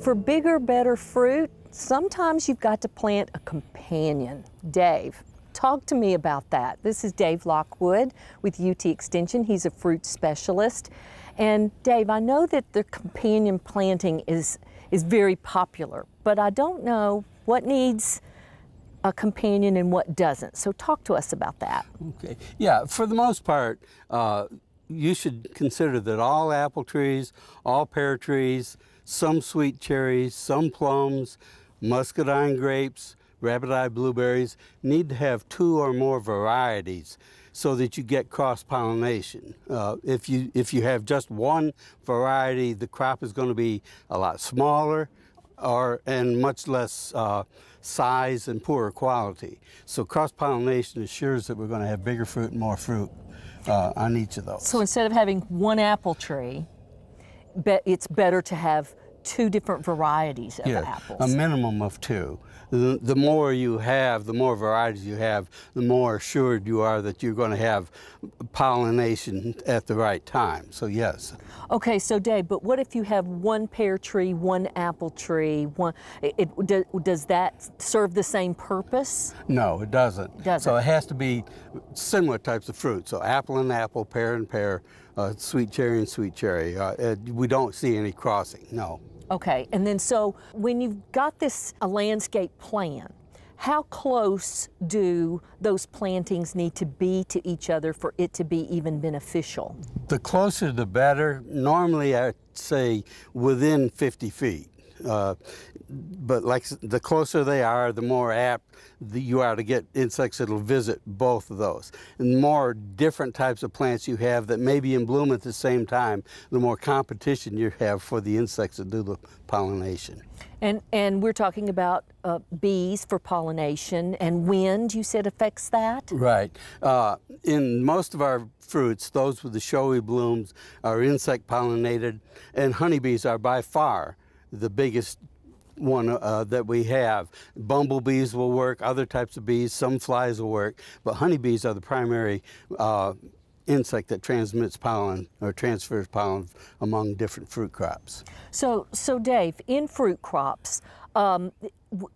For bigger, better fruit, sometimes you've got to plant a companion. Dave, talk to me about that. This is Dave Lockwood with UT Extension. He's a fruit specialist. And Dave, I know that the companion planting is, is very popular, but I don't know what needs a companion and what doesn't. So talk to us about that. Okay. Yeah, for the most part, uh, you should consider that all apple trees, all pear trees, some sweet cherries, some plums, muscadine grapes, rabbit-eye blueberries need to have two or more varieties so that you get cross-pollination. Uh, if, you, if you have just one variety, the crop is going to be a lot smaller or, and much less uh, size and poorer quality. So cross-pollination assures that we're going to have bigger fruit and more fruit uh, on each of those. So instead of having one apple tree, it's better to have two different varieties of apples. A minimum of two. The, the, more you have, the more varieties you have, the more assured you are that you're going to have pollination at the right time. So yes. Okay, so Dave, but what if you have one pear tree, one apple tree, one, it, it, does that serve the same purpose? No, it doesn't. Doesn't. So it has to be similar types of fruit. So apple and apple, pear and pear, uh, sweet cherry and sweet cherry. Uh, we don't see any crossing, no. Okay, and then so when you've got this a landscape plan, how close do those plantings need to be to each other for it to be even beneficial? The closer the better. Normally I'd say within 50 feet. Uh, but like the closer they are, the more apt you are to get insects that'll visit both of those. And the more different types of plants you have that may be in bloom at the same time, the more competition you have for the insects that do the pollination. And, and we're talking about uh, bees for pollination and wind, you said affects that? Right. Uh, in most of our fruits, those with the showy blooms are insect pollinated, and honeybees are by far the biggest one uh, that we have. Bumblebees will work, other types of bees, some flies will work, but honeybees are the primary uh, insect that transmits pollen or transfers pollen among different fruit crops. So, so Dave, in fruit crops, um,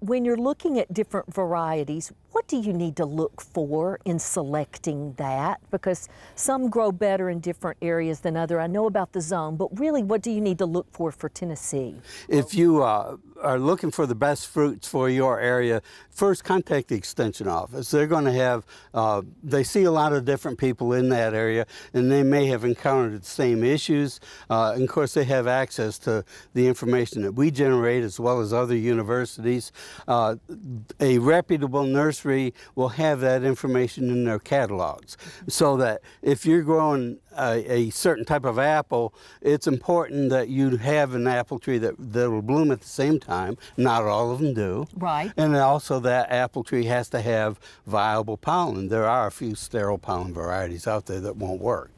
when you're looking at different varieties, what do you need to look for in selecting that? Because some grow better in different areas than other. I know about the zone, but really what do you need to look for for Tennessee? If you uh, are looking for the best fruits for your area, first contact the extension office. They're going to have, uh, they see a lot of different people in that area and they may have encountered the same issues. Uh, and of course they have access to the information that we generate as well as other universities. Uh, a reputable nursery will have that information in their catalogs so that if you're growing a, a, certain type of apple, it's important that you have an apple tree that, that will bloom at the same time. Not all of them do. Right. And also that apple tree has to have viable pollen. There are a few sterile pollen varieties out there that won't work.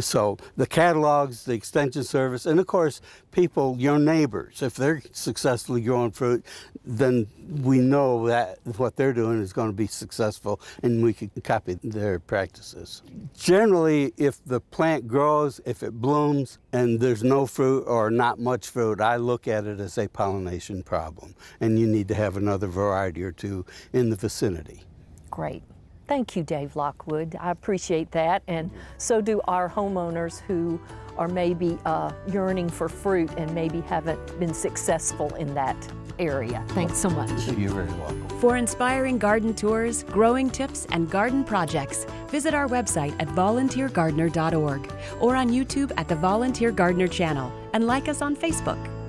So the catalogs, the extension service, and of course, people, your neighbors, if they're successfully growing fruit, then we know that what they're doing is going to be successful and we can copy their practices. Generally, if the plant grows, if it blooms, and there's no fruit or not much fruit, I look at it as a pollination problem, and you need to have another variety or two in the vicinity. Great. Thank you, Dave Lockwood. I appreciate that, and so do our homeowners who are maybe uh, yearning for fruit and maybe haven't been successful in that area. Thanks so much. You're very welcome. For inspiring garden tours, growing tips, and garden projects, visit our website at volunteergardener.org or on YouTube at the Volunteer Gardener channel and like us on Facebook.